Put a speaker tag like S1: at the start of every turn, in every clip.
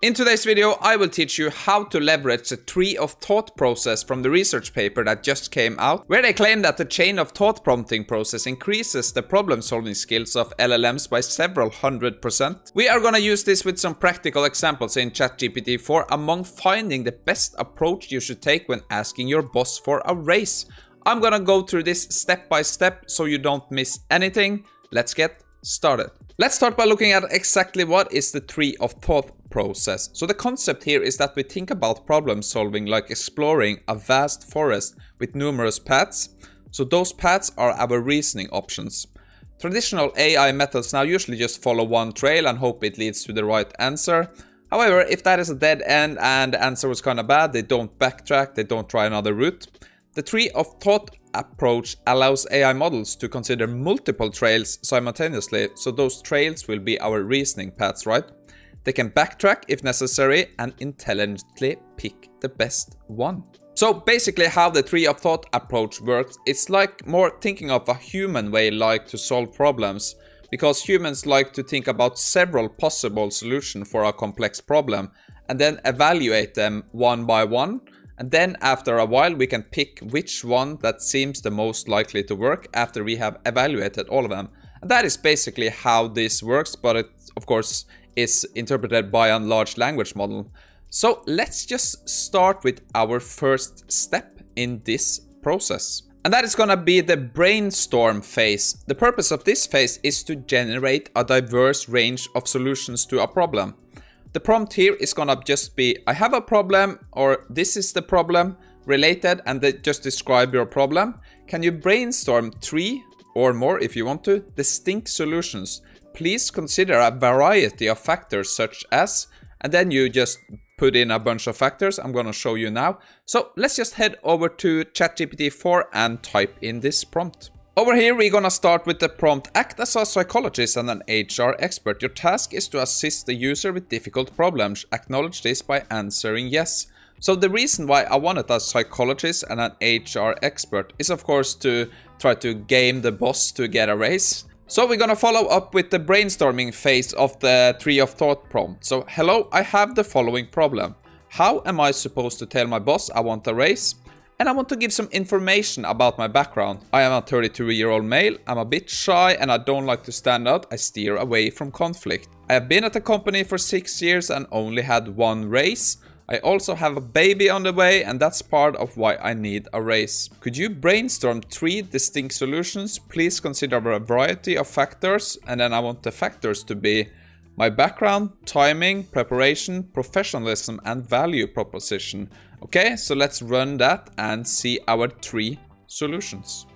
S1: In today's video, I will teach you how to leverage the tree of thought process from the research paper that just came out, where they claim that the chain of thought prompting process increases the problem solving skills of LLMs by several hundred percent. We are gonna use this with some practical examples in ChatGPT 4 among finding the best approach you should take when asking your boss for a raise. I'm gonna go through this step by step so you don't miss anything. Let's get started. Let's start by looking at exactly what is the tree of thought process. So the concept here is that we think about problem solving like exploring a vast forest with numerous paths. So those paths are our reasoning options. Traditional AI methods now usually just follow one trail and hope it leads to the right answer. However, if that is a dead end and the answer was kind of bad, they don't backtrack, they don't try another route. The tree of thought approach allows AI models to consider multiple trails simultaneously, so those trails will be our reasoning paths, right? They can backtrack if necessary and intelligently pick the best one. So basically how the tree of thought approach works, it's like more thinking of a human way like to solve problems, because humans like to think about several possible solutions for a complex problem and then evaluate them one by one and then after a while we can pick which one that seems the most likely to work after we have evaluated all of them. And that is basically how this works, but it of course is interpreted by a large language model. So let's just start with our first step in this process. And that is gonna be the brainstorm phase. The purpose of this phase is to generate a diverse range of solutions to a problem. The prompt here is gonna just be, I have a problem, or this is the problem related, and they just describe your problem. Can you brainstorm three or more, if you want to, distinct solutions? Please consider a variety of factors such as, and then you just put in a bunch of factors I'm gonna show you now. So let's just head over to ChatGPT 4 and type in this prompt. Over here, we're gonna start with the prompt. Act as a psychologist and an HR expert. Your task is to assist the user with difficult problems. Acknowledge this by answering yes. So the reason why I wanted a psychologist and an HR expert is of course to try to game the boss to get a raise. So we're gonna follow up with the brainstorming phase of the tree of thought prompt. So hello, I have the following problem. How am I supposed to tell my boss I want a raise? And I want to give some information about my background. I am a 32 year old male, I'm a bit shy and I don't like to stand out, I steer away from conflict. I have been at the company for 6 years and only had one raise. I also have a baby on the way and that's part of why I need a raise. Could you brainstorm three distinct solutions? Please consider a variety of factors and then I want the factors to be my background, timing, preparation, professionalism and value proposition. Okay, so let's run that and see our three solutions.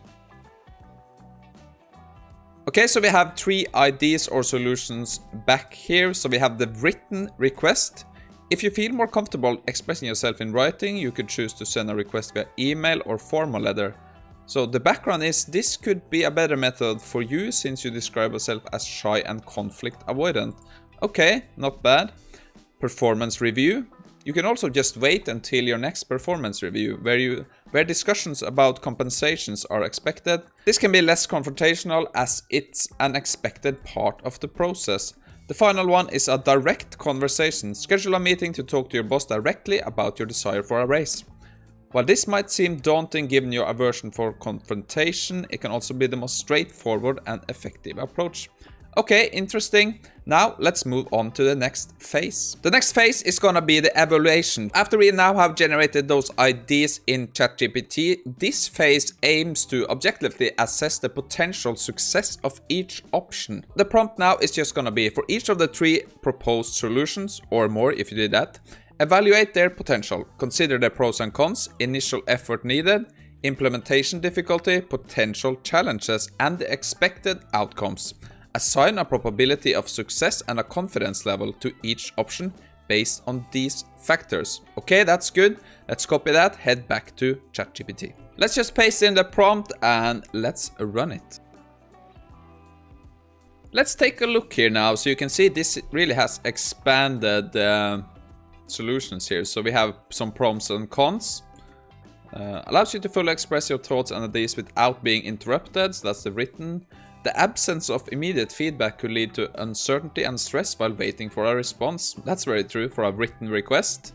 S1: Okay, so we have three IDs or solutions back here. So we have the written request. If you feel more comfortable expressing yourself in writing, you could choose to send a request via email or formal letter. So the background is this could be a better method for you since you describe yourself as shy and conflict avoidant. Okay, not bad. Performance review. You can also just wait until your next performance review, where you where discussions about compensations are expected. This can be less confrontational as it's an expected part of the process. The final one is a direct conversation. Schedule a meeting to talk to your boss directly about your desire for a raise. While this might seem daunting given your aversion for confrontation, it can also be the most straightforward and effective approach. Okay, interesting. Now let's move on to the next phase. The next phase is gonna be the evaluation. After we now have generated those IDs in ChatGPT, this phase aims to objectively assess the potential success of each option. The prompt now is just gonna be for each of the three proposed solutions, or more if you did that, evaluate their potential, consider the pros and cons, initial effort needed, implementation difficulty, potential challenges, and the expected outcomes. Assign a probability of success and a confidence level to each option based on these factors. Okay, that's good. Let's copy that, head back to ChatGPT. Let's just paste in the prompt and let's run it. Let's take a look here now. So you can see this really has expanded uh, solutions here. So we have some pros and cons. Uh, allows you to fully express your thoughts and ideas without being interrupted. So that's the written The absence of immediate feedback could lead to uncertainty and stress while waiting for a response. That's very true for a written request.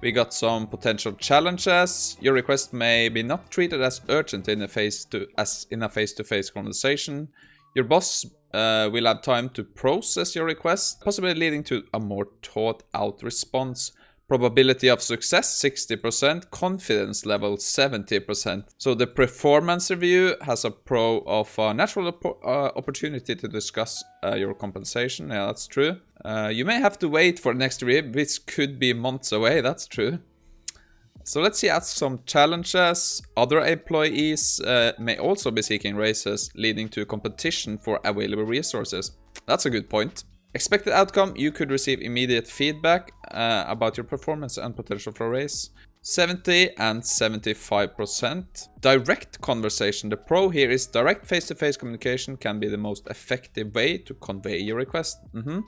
S1: We got some potential challenges. Your request may be not treated as urgent in a face to as in a face-to-face -face conversation. Your boss uh, will have time to process your request, possibly leading to a more thought-out response. Probability of success 60%, confidence level 70%. So the performance review has a pro of a natural uh, opportunity to discuss uh, your compensation. Yeah, that's true. Uh, you may have to wait for the next review, which could be months away. That's true. So let's see at some challenges. Other employees uh, may also be seeking raises, leading to competition for available resources. That's a good point. Expected outcome, you could receive immediate feedback uh, about your performance and potential for a raise. 70 and 75%. Direct conversation. The pro here is direct face-to-face -face communication can be the most effective way to convey your request. Mm -hmm.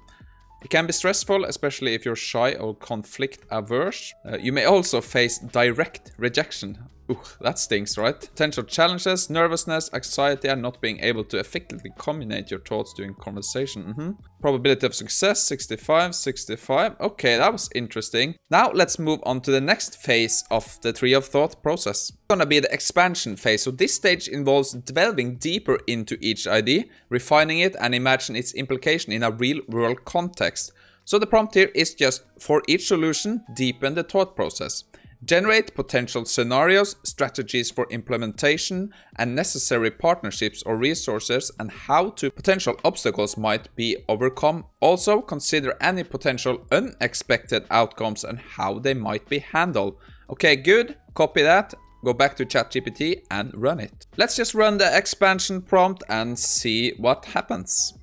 S1: It can be stressful, especially if you're shy or conflict averse. Uh, you may also face direct rejection Ooh, that stinks, right? Potential challenges, nervousness, anxiety, and not being able to effectively communicate your thoughts during conversation. Mm -hmm. Probability of success, 65, 65. Okay, that was interesting. Now let's move on to the next phase of the tree of thought process. It's gonna be the expansion phase. So this stage involves delving deeper into each ID, refining it, and imagine its implication in a real world context. So the prompt here is just for each solution, deepen the thought process. Generate potential scenarios, strategies for implementation, and necessary partnerships or resources and how to potential obstacles might be overcome. Also consider any potential unexpected outcomes and how they might be handled. Okay, good. Copy that. Go back to ChatGPT and run it. Let's just run the expansion prompt and see what happens.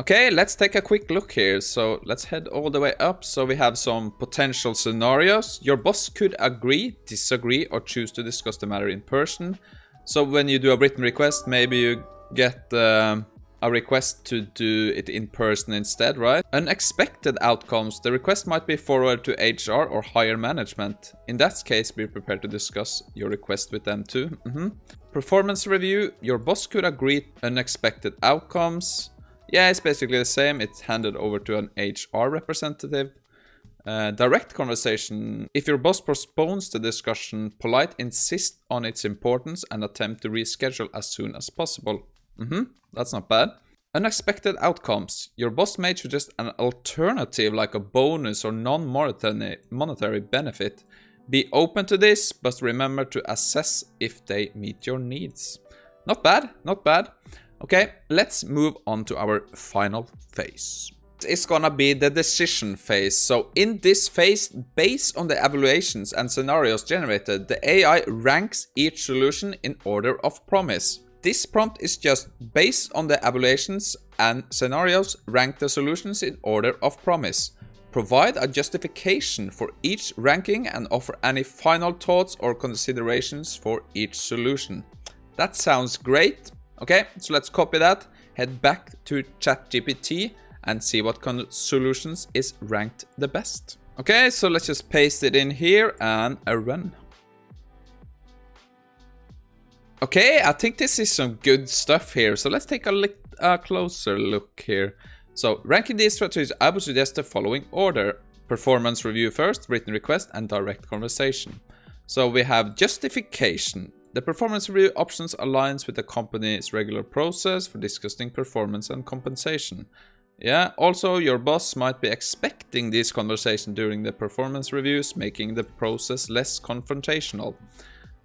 S1: Okay, let's take a quick look here. So let's head all the way up. So we have some potential scenarios. Your boss could agree, disagree, or choose to discuss the matter in person. So when you do a written request, maybe you get um, a request to do it in person instead, right? Unexpected outcomes. The request might be forwarded to HR or higher management. In that case, be prepared to discuss your request with them too. Mm -hmm. Performance review. Your boss could agree unexpected outcomes. Yeah, it's basically the same. It's handed over to an HR representative. Uh, direct conversation. If your boss postpones the discussion, polite insist on its importance and attempt to reschedule as soon as possible. Mm-hmm, that's not bad. Unexpected outcomes. Your boss may suggest an alternative like a bonus or non-monetary benefit. Be open to this, but remember to assess if they meet your needs. Not bad, not bad. Okay, let's move on to our final phase. It's gonna be the decision phase. So in this phase, based on the evaluations and scenarios generated, the AI ranks each solution in order of promise. This prompt is just based on the evaluations and scenarios, rank the solutions in order of promise. Provide a justification for each ranking and offer any final thoughts or considerations for each solution. That sounds great, Okay, so let's copy that, head back to ChatGPT and see what kind of solutions is ranked the best. Okay, so let's just paste it in here and a run. Okay, I think this is some good stuff here. So let's take a, a closer look here. So ranking these strategies, I would suggest the following order. Performance review first, written request, and direct conversation. So we have justification. The performance review options aligns with the company's regular process for discussing performance and compensation. Yeah, also your boss might be expecting this conversation during the performance reviews, making the process less confrontational.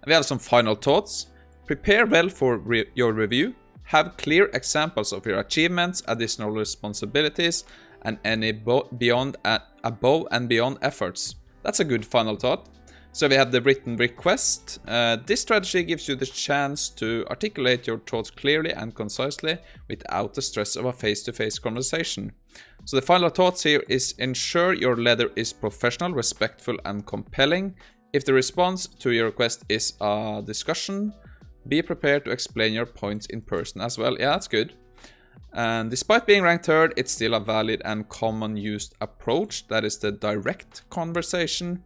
S1: We have some final thoughts. Prepare well for re your review. Have clear examples of your achievements, additional responsibilities, and any beyond above and beyond efforts. That's a good final thought. So we have the written request. Uh, this strategy gives you the chance to articulate your thoughts clearly and concisely without the stress of a face-to-face -face conversation. So the final thoughts here is ensure your letter is professional, respectful and compelling. If the response to your request is a discussion, be prepared to explain your points in person as well. Yeah, that's good. And despite being ranked third, it's still a valid and common used approach. That is the direct conversation.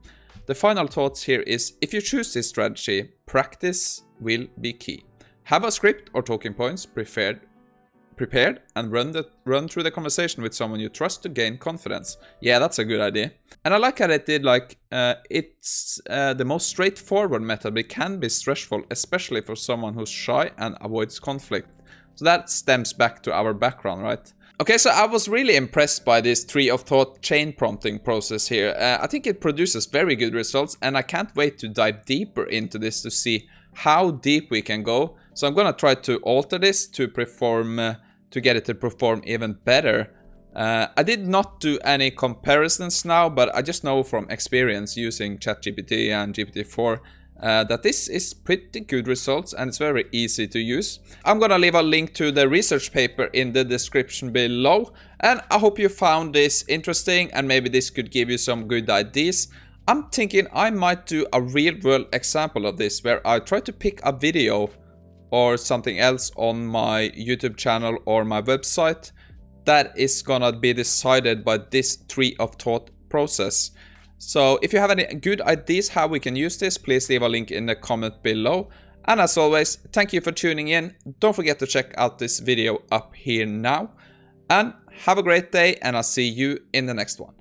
S1: The final thoughts here is if you choose this strategy, practice will be key. Have a script or talking points prepared prepared and run the run through the conversation with someone you trust to gain confidence. Yeah, that's a good idea. And I like how it did like uh, it's uh, the most straightforward method, but it can be stressful, especially for someone who's shy and avoids conflict. So that stems back to our background, right? Okay, so I was really impressed by this tree of thought chain prompting process here. Uh, I think it produces very good results and I can't wait to dive deeper into this to see how deep we can go. So I'm gonna try to alter this to perform, uh, to get it to perform even better. Uh, I did not do any comparisons now, but I just know from experience using ChatGPT and GPT-4 uh, that this is pretty good results and it's very easy to use. I'm gonna leave a link to the research paper in the description below and I hope you found this interesting and maybe this could give you some good ideas. I'm thinking I might do a real world example of this where I try to pick a video or something else on my YouTube channel or my website that is gonna be decided by this tree of thought process. So if you have any good ideas how we can use this, please leave a link in the comment below. And as always, thank you for tuning in. Don't forget to check out this video up here now. And have a great day and I'll see you in the next one.